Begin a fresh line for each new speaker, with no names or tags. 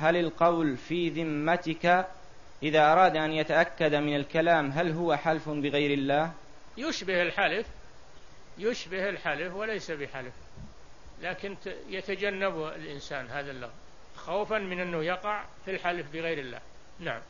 هل القول في ذمتك إذا أراد أن يتأكد من الكلام هل هو حلف بغير الله؟
يشبه الحلف يشبه الحلف وليس بحلف لكن يتجنب الإنسان هذا اللغو خوفا من أنه يقع في الحلف بغير الله. نعم.